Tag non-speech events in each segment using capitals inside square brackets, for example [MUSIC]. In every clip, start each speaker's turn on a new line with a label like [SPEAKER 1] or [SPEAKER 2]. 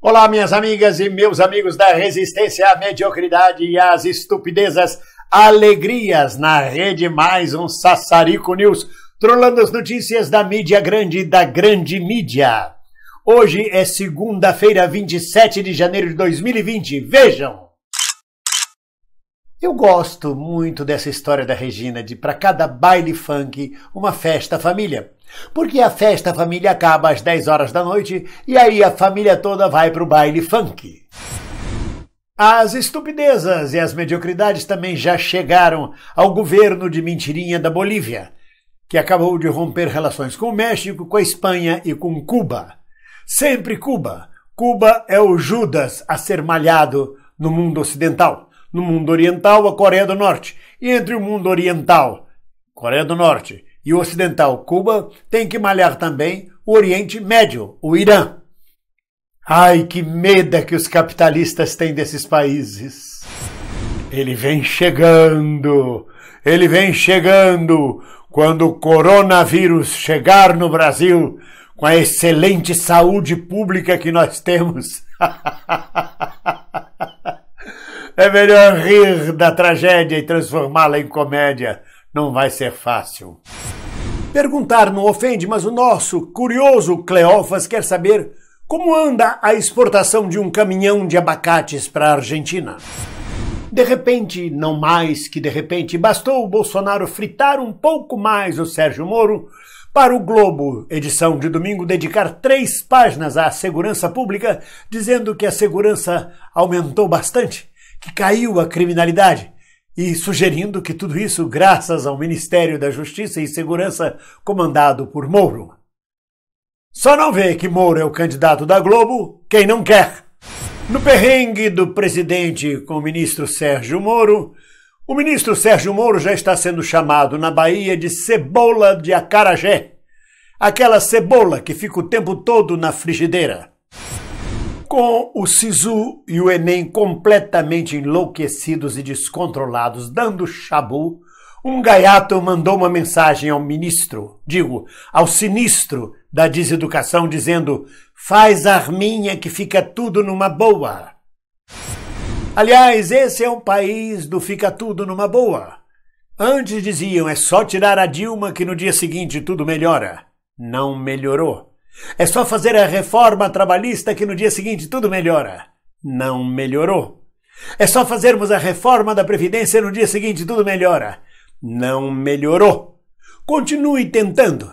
[SPEAKER 1] Olá, minhas amigas e meus amigos da resistência à mediocridade e às estupidezas, alegrias na rede mais um Sassarico News, trolando as notícias da mídia grande e da grande mídia. Hoje é segunda-feira, 27 de janeiro de 2020. Vejam! Eu gosto muito dessa história da Regina de para cada baile funk uma festa família. Porque a festa família acaba às 10 horas da noite e aí a família toda vai para o baile funk. As estupidezas e as mediocridades também já chegaram ao governo de mentirinha da Bolívia, que acabou de romper relações com o México, com a Espanha e com Cuba. Sempre Cuba. Cuba é o Judas a ser malhado no mundo ocidental. No mundo oriental, a Coreia do Norte. E entre o mundo oriental, Coreia do Norte, e o ocidental, Cuba, tem que malhar também o Oriente Médio, o Irã. Ai, que medo que os capitalistas têm desses países. Ele vem chegando, ele vem chegando. Quando o coronavírus chegar no Brasil, com a excelente saúde pública que nós temos. [LAUGHS] É melhor rir da tragédia e transformá-la em comédia. Não vai ser fácil. Perguntar não ofende, mas o nosso curioso Cleófas quer saber como anda a exportação de um caminhão de abacates para a Argentina. De repente, não mais que de repente, bastou o Bolsonaro fritar um pouco mais o Sérgio Moro para o Globo, edição de domingo, dedicar três páginas à segurança pública, dizendo que a segurança aumentou bastante que caiu a criminalidade e sugerindo que tudo isso graças ao Ministério da Justiça e Segurança comandado por Mouro. Só não vê que Mouro é o candidato da Globo quem não quer. No perrengue do presidente com o ministro Sérgio Moro, o ministro Sérgio Moro já está sendo chamado na Bahia de cebola de acarajé. Aquela cebola que fica o tempo todo na frigideira. Com o Sisu e o Enem completamente enlouquecidos e descontrolados, dando chabu, um gaiato mandou uma mensagem ao ministro, digo, ao sinistro da deseducação, dizendo: faz arminha que fica tudo numa boa. Aliás, esse é um país do fica tudo numa boa. Antes diziam é só tirar a Dilma que no dia seguinte tudo melhora. Não melhorou. É só fazer a reforma trabalhista que no dia seguinte tudo melhora. Não melhorou. É só fazermos a reforma da Previdência no dia seguinte tudo melhora. Não melhorou. Continue tentando.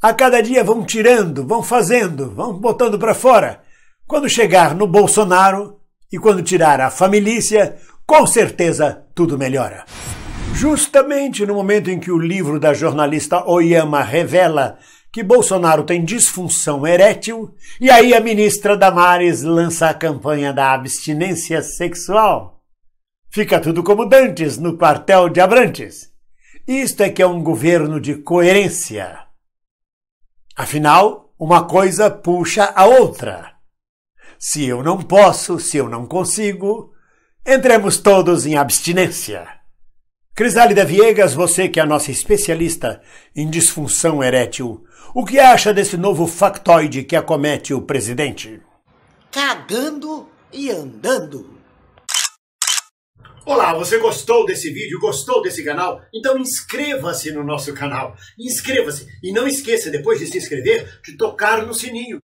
[SPEAKER 1] A cada dia vão tirando, vão fazendo, vão botando para fora. Quando chegar no Bolsonaro e quando tirar a família, com certeza tudo melhora. Justamente no momento em que o livro da jornalista Oyama revela que Bolsonaro tem disfunção erétil e aí a ministra Damares lança a campanha da abstinência sexual. Fica tudo como dantes no quartel de Abrantes. Isto é que é um governo de coerência. Afinal, uma coisa puxa a outra. Se eu não posso, se eu não consigo, entremos todos em abstinência. Crisálida Viegas, você que é a nossa especialista em disfunção erétil, o que acha desse novo factoide que acomete o presidente?
[SPEAKER 2] Cagando e andando.
[SPEAKER 1] Olá, você gostou desse vídeo? Gostou desse canal? Então inscreva-se no nosso canal. Inscreva-se e não esqueça, depois de se inscrever, de tocar no sininho.